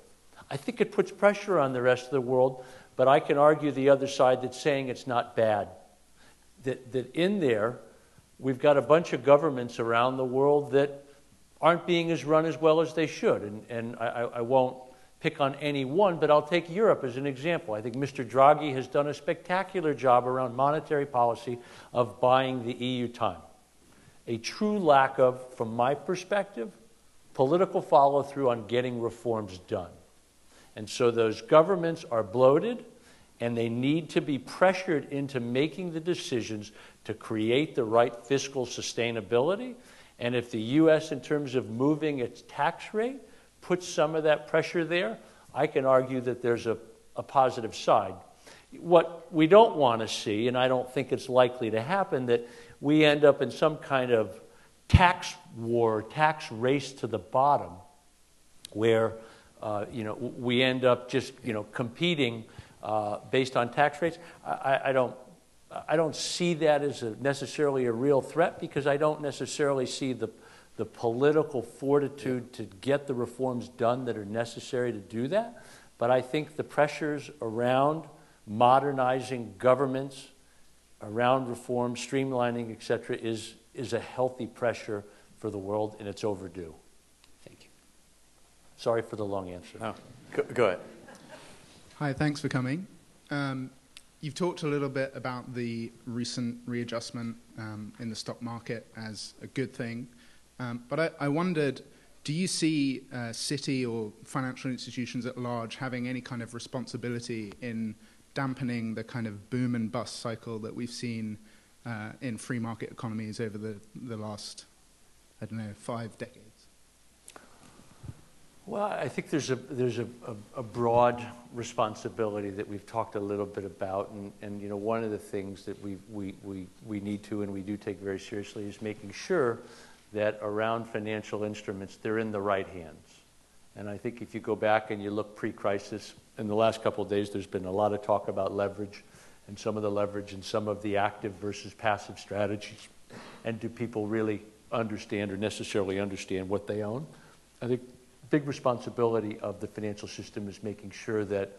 I think it puts pressure on the rest of the world, but I can argue the other side that's saying it's not bad. That, that in there, we've got a bunch of governments around the world that aren't being as run as well as they should. And, and I, I won't pick on any one, but I'll take Europe as an example. I think Mr. Draghi has done a spectacular job around monetary policy of buying the EU time. A true lack of, from my perspective, political follow through on getting reforms done. And so those governments are bloated and they need to be pressured into making the decisions to create the right fiscal sustainability. And if the U.S., in terms of moving its tax rate, puts some of that pressure there, I can argue that there's a, a positive side. What we don't want to see, and I don't think it's likely to happen, that we end up in some kind of tax war, tax race to the bottom, where uh, you know, we end up just you know, competing uh, based on tax rates. I, I, don't, I don't see that as a necessarily a real threat because I don't necessarily see the, the political fortitude to get the reforms done that are necessary to do that. But I think the pressures around modernizing governments, around reform, streamlining, et cetera, is, is a healthy pressure for the world, and it's overdue. Thank you. Sorry for the long answer. No, go, go ahead. Hi, thanks for coming. Um, you've talked a little bit about the recent readjustment um, in the stock market as a good thing. Um, but I, I, wondered, do you see uh, Citi or financial institutions at large having any kind of responsibility in dampening the kind of boom and bust cycle that we've seen uh, in free market economies over the, the last, I don't know, five decades? Well, I think there's a there's a, a, a, broad responsibility that we've talked a little bit about, and, and you know one of the things that we, we, we, we need to and we do take very seriously is making sure that around financial instruments, they're in the right hands. And I think if you go back and you look pre crisis, in the last couple of days, there's been a lot of talk about leverage and some of the leverage and some of the active versus passive strategies. And do people really understand or necessarily understand what they own? I think big responsibility of the financial system is making sure that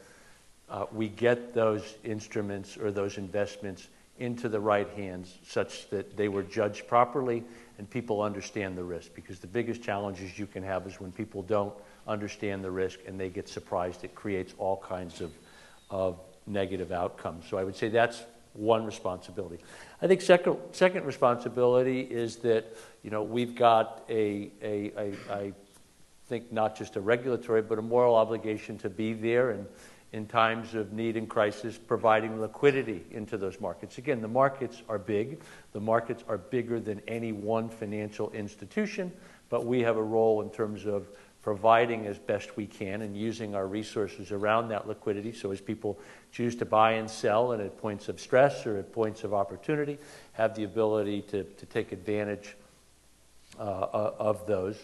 uh, we get those instruments or those investments into the right hands such that they were judged properly and people understand the risk. Because the biggest challenges you can have is when people don't understand the risk and they get surprised. It creates all kinds of, of negative outcomes. So I would say that's one responsibility. I think second, second responsibility is that you know we've got a, a, a I think not just a regulatory but a moral obligation to be there and in times of need and crisis, providing liquidity into those markets. Again, the markets are big. The markets are bigger than any one financial institution, but we have a role in terms of providing as best we can and using our resources around that liquidity so as people choose to buy and sell and at points of stress or at points of opportunity have the ability to, to take advantage uh, uh of those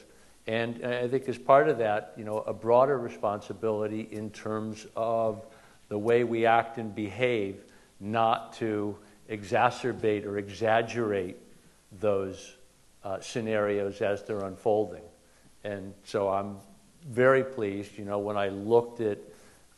and I think as part of that, you know, a broader responsibility in terms of the way we act and behave, not to exacerbate or exaggerate those uh, scenarios as they're unfolding. And so I'm very pleased, you know, when I looked at,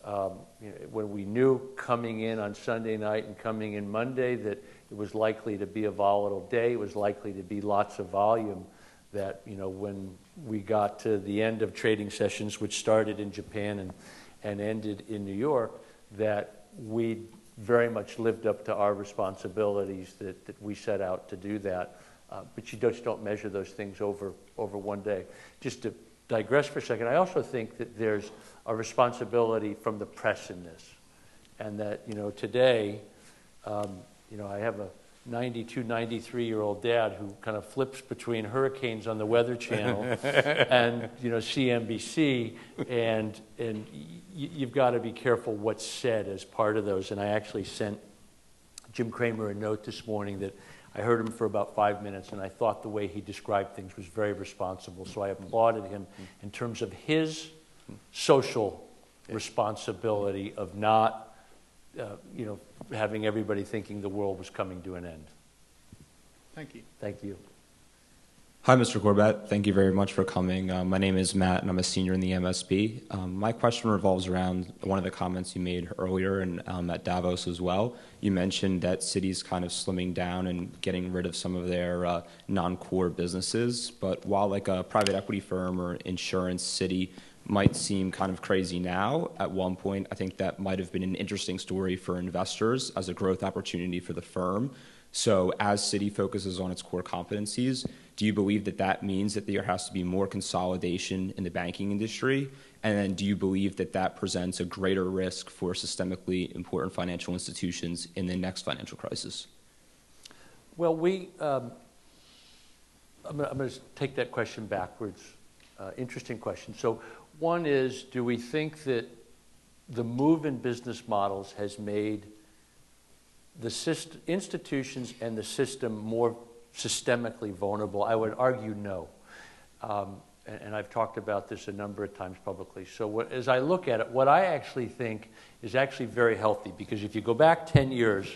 um, you know, when we knew coming in on Sunday night and coming in Monday that it was likely to be a volatile day, it was likely to be lots of volume that you know when we got to the end of trading sessions, which started in Japan and, and ended in New York, that we very much lived up to our responsibilities that, that we set out to do that. Uh, but you just don't measure those things over, over one day. Just to digress for a second, I also think that there's a responsibility from the press in this. And that, you know, today, um, you know, I have a 92, 93 year old dad who kind of flips between hurricanes on the Weather Channel and you know CNBC, and and y- you've got to be careful what's said as part of those. And I actually sent Jim Cramer a note this morning that I heard him for about five minutes, and I thought the way he described things was very responsible. So I applauded him in terms of his social responsibility of not uh, you know, having everybody thinking the world was coming to an end. Thank you. Thank you. Hi, Mr. Corbat. Thank you very much for coming. Uh, my name is Matt, and I'm a senior in the MSB. Um, my question revolves around one of the comments you made earlier and um, at Davos as well. You mentioned that Citi's kind of slimming down and getting rid of some of their uh, non-core businesses. But while like a private equity firm or insurance Citi might seem kind of crazy now, at one point, I think that might have been an interesting story for investors as a growth opportunity for the firm. So, as Citi focuses on its core competencies, do you believe that that means that there has to be more consolidation in the banking industry? And then, do you believe that that presents a greater risk for systemically important financial institutions in the next financial crisis? Well, we, um, I'm going to take that question backwards. Uh, interesting question. So, one is do we think that the move in business models has made the syst- institutions and the system more systemically vulnerable? I would argue no. Um, and, and, I've talked about this a number of times publicly. So, what, as I look at it, what I actually think is actually very healthy because if you go back 10 years,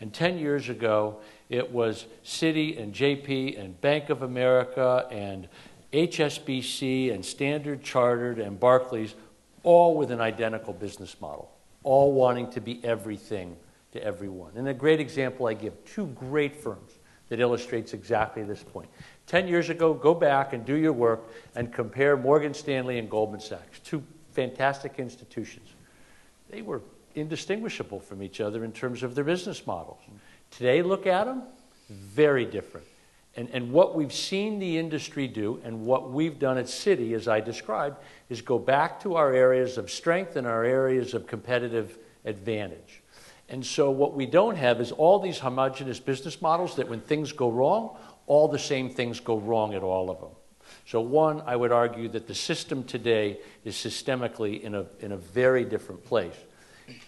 and 10 years ago, it was Citi and JP and Bank of America and HSBC and Standard Chartered and Barclays, all with an identical business model, all wanting to be everything to everyone. And a great example I give two great firms that illustrates exactly this point. Ten years ago, go back and do your work and compare Morgan Stanley and Goldman Sachs, two fantastic institutions. They were indistinguishable from each other in terms of their business models. Today, look at them, very different. And, and what we've seen the industry do, and what we've done at Citi, as I described, is go back to our areas of strength and our areas of competitive advantage. And so, what we don't have is all these homogenous business models that when things go wrong, all the same things go wrong at all of them. So, one, I would argue that the system today is systemically in a, in a very different place.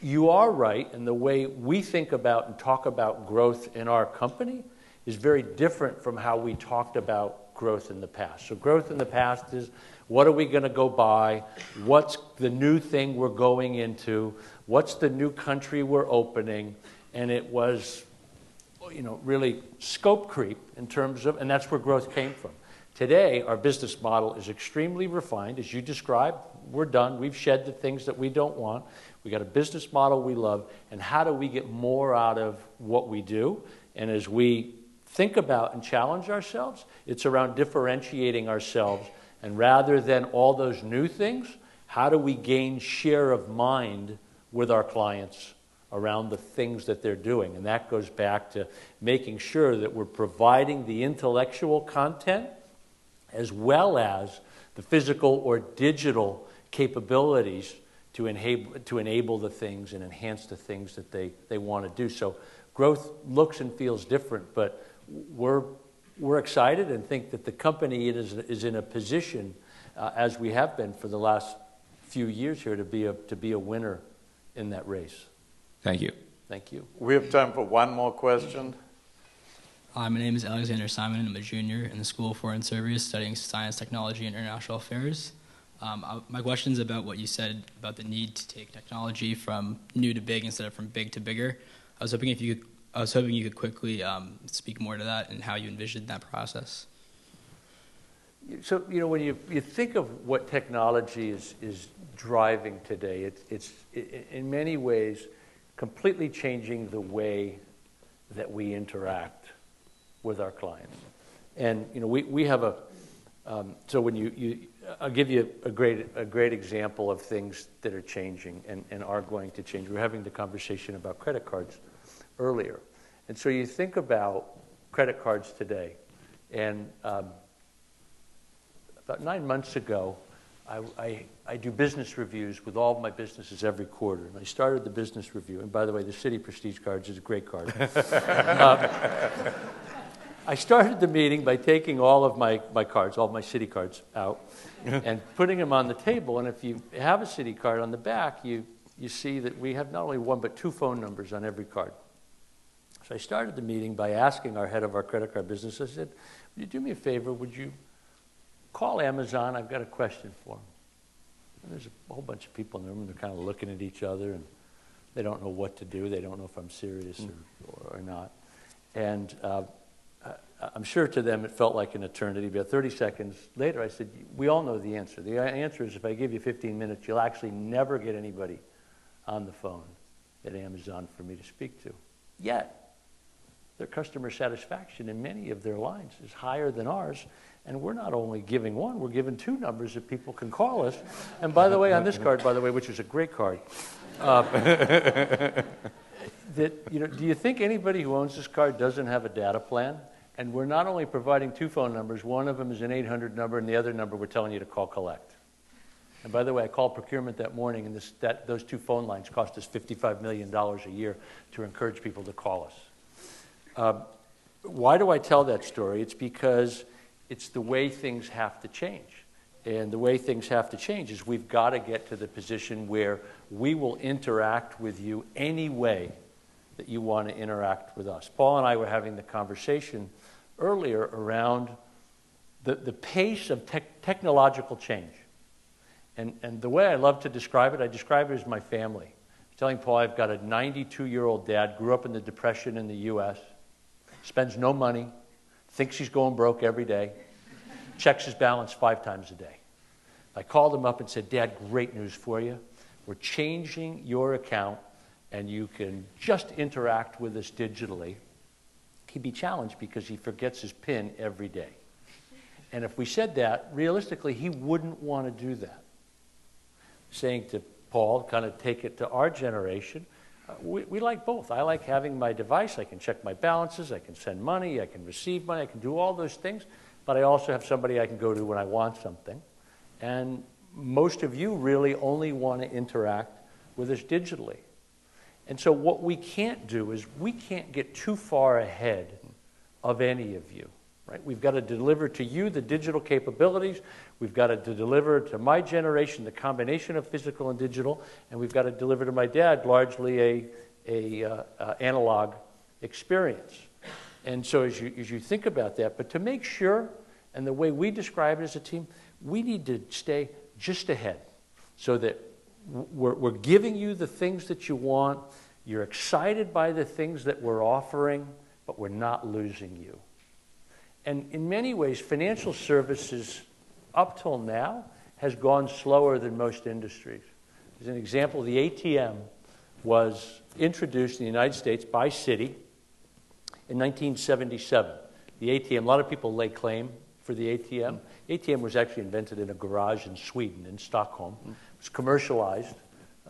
You are right, in the way we think about and talk about growth in our company is very different from how we talked about growth in the past. So, growth in the past is what are we going to go buy? What's the new thing we're going into? What's the new country we're opening? and it was, you know, really scope creep in terms of, and that's where growth came from. Today, our business model is extremely refined. As you described, we're done. We've shed the things that we don't want. We got a business model we love, and how do we get more out of what we do? And as we think about and challenge ourselves, it's around differentiating ourselves. And rather than all those new things, how do we gain share of mind with our clients around the things that they're doing? And that goes back to making sure that we're providing the intellectual content as well as the physical or digital capabilities to enable, to enable the things and enhance the things that they, they want to do. So growth looks and feels different, but we're, we're excited and think that the company is, is in a position, uh, as we have been for the last few years here, to be, a, to be a winner in that race. Thank you. Thank you. We have time for one more question. Hi, my name is Alexander Simon. I'm a junior in the School of Foreign Service studying Science, Technology, and International Affairs. Um, I, my question is about what you said about the need to take technology from new to big instead of from big to bigger. I was hoping if you could, I was hoping you could quickly um, speak more to that and how you envisioned that process. So, you know, when you, you think of what technology is, is driving today, it, it's it, in many ways completely changing the way that we interact with our clients. And, you know, we, we have a, um, so when you, you, I'll give you a great, a great example of things that are changing and, and are going to change. We're having the conversation about credit cards earlier. And so you think about credit cards today. And um, about nine months ago, I, I, I, do business reviews with all of my businesses every quarter. And I started the business review. And by the way, the Citi Prestige cards is a great card. um, I started the meeting by taking all of my, my cards, all my Citi cards out, and putting them on the table. And if you have a Citi card on the back, you, you see that we have not only one but two phone numbers on every card. So I started the meeting by asking our head of our credit card business, I said, Would you do me a favor? Would you call Amazon? I've got a question for them. And there's a whole bunch of people in the room, and they're kind of looking at each other, and they don't know what to do. They don't know if I'm serious or, or, or not. And uh, I'm sure to them it felt like an eternity, but 30 seconds later I said, We all know the answer. The answer is if I give you 15 minutes, you'll actually never get anybody on the phone at Amazon for me to speak to. Yet, their customer satisfaction in many of their lines is higher than ours. And we're not only giving one, we're giving two numbers that people can call us. And by the way, on this card, by the way, which is a great card, uh, that, you know, do you think anybody who owns this card doesn't have a data plan? And we're not only providing two phone numbers, one of them is an 800 number, and the other number we're telling you to call collect. And by the way, I called procurement that morning, and this, that, those two phone lines cost us $55 million a year to encourage people to call us. Uh, why do I tell that story? It's because it's the way things have to change. And the way things have to change is we've got to get to the position where we will interact with you any way that you want to interact with us. Paul and I were having the conversation earlier around the, the pace of te- technological change. And, and the way I love to describe it, I describe it as my family. I telling Paul I've got a 92 year old dad, grew up in the Depression in the U.S., spends no money, thinks he's going broke every day, checks his balance five times a day. I called him up and said, Dad, great news for you. We're changing your account, and you can just interact with us digitally he'd be challenged because he forgets his PIN every day. And if we said that, realistically, he wouldn't want to do that. Saying to Paul, kind of take it to our generation, we, we like both. I like having my device. I can check my balances. I can send money. I can receive money. I can do all those things. But I also have somebody I can go to when I want something. And most of you really only want to interact with us digitally. And so, what we can't do is we can't get too far ahead of any of you. Right? We've got to deliver to you the digital capabilities. We've got to deliver to my generation the combination of physical and digital, and we've got to deliver to my dad largely a, a uh, uh, analog experience. And so, as you, as you think about that, but to make sure, and the way we describe it as a team, we need to stay just ahead so that we're, we're giving you the things that you want, You're excited by the things that we're offering, but we're not losing you. And in many ways, financial services up till now has gone slower than most industries. As an example, the ATM was introduced in the United States by Citi in 1977. The ATM, a lot of people lay claim for the ATM. ATM was actually invented in a garage in Sweden, in Stockholm. It was commercialized.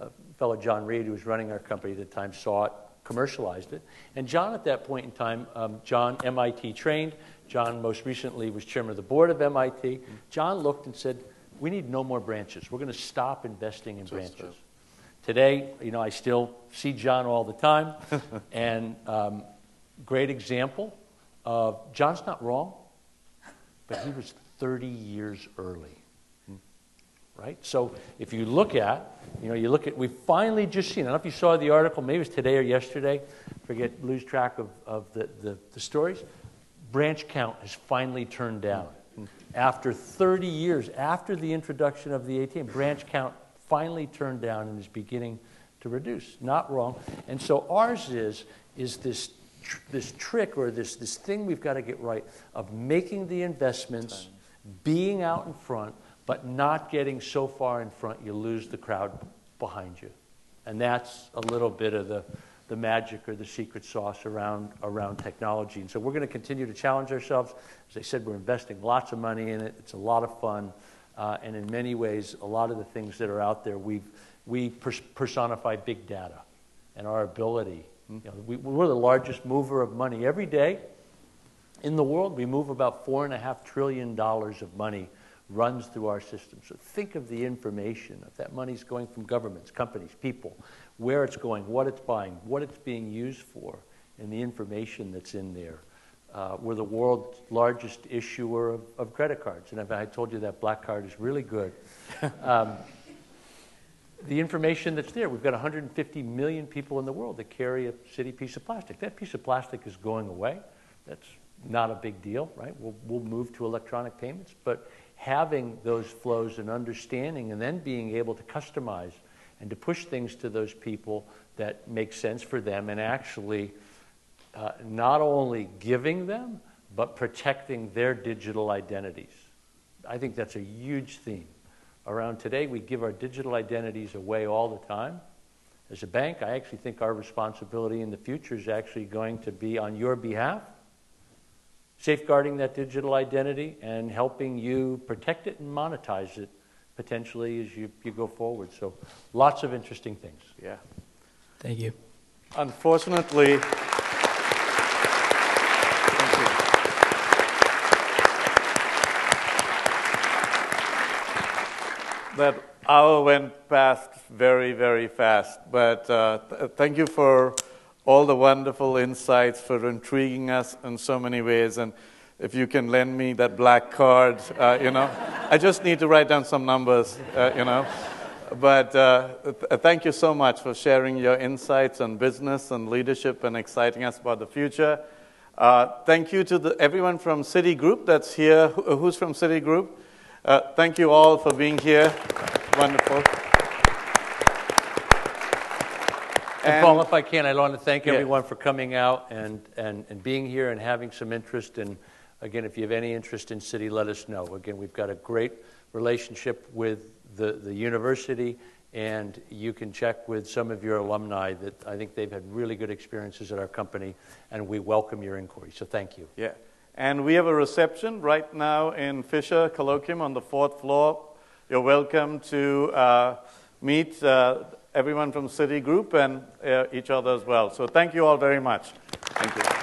A fellow, John Reed, who was running our company at the time, saw it, commercialized it. And John, at that point in time, um, John, MIT trained. John, most recently, was chairman of the board of MIT. John looked and said, We need no more branches. We're going to stop investing in branches. Today, you know, I still see John all the time. and um, great example of John's not wrong, but he was 30 years early. Right? So if you look at, you know, you look at, we've finally just seen, I don't know if you saw the article, maybe it was today or yesterday, forget, lose track of, of the, the, the stories. Branch count has finally turned down. After 30 years, after the introduction of the ATM, branch count finally turned down and is beginning to reduce. Not wrong. And so ours is, is this tr- this trick or this, this thing we've got to get right of making the investments, being out in front, but not getting so far in front you lose the crowd behind you. And that's a little bit of the, the magic or the secret sauce around, around technology. And so we're going to continue to challenge ourselves. As I said, we're investing lots of money in it. It's a lot of fun. Uh, and in many ways, a lot of the things that are out there, we've, we pers- personify big data and our ability you know, we, we're the largest mover of money. Every day in the world, we move about $4.5 trillion of money runs through our system. So think of the information. If that money's going from governments, companies, people, where it's going, what it's buying, what it's being used for, and the information that's in there. Uh, we're the world's largest issuer of, of credit cards. And I told you that black card is really good. Um, the information that's there. We've got 150 million people in the world that carry a Citi piece of plastic. That piece of plastic is going away. That's not a big deal, right? We'll, we'll move to electronic payments. But having those flows and understanding and then being able to customize and to push things to those people that make sense for them and actually uh, not only giving them, but protecting their digital identities. I think that's a huge theme around today. We give our digital identities away all the time. As a bank, I actually think our responsibility in the future is actually going to be on your behalf, safeguarding that digital identity and helping you protect it and monetize it potentially as you, you go forward. So lots of interesting things. Yeah. Thank you. Unfortunately, that hour went past very, very fast. But uh, th- thank you for all the wonderful insights, for intriguing us in so many ways. And if you can lend me that black card, uh, you know, I just need to write down some numbers, uh, you know. But uh, th- thank you so much for sharing your insights on business and leadership and exciting us about the future. Uh, thank you to the, everyone from Citigroup that's here. Who, who's from Citigroup? Uh, thank you all for being here. Wonderful. And, Paul, if I can, I want to thank Yeah. everyone for coming out and, and, and being here and having some interest. And again, if you have any interest in Citi, let us know. Again, we've got a great relationship with the, the university, and you can check with some of your alumni that I think they've had really good experiences at our company, and we welcome your inquiry. So thank you. Yeah. And we have a reception right now in Fisher Colloquium on the fourth floor. You're welcome to uh, meet uh, everyone from Citigroup and uh, each other as well. So thank you all very much. Thank you.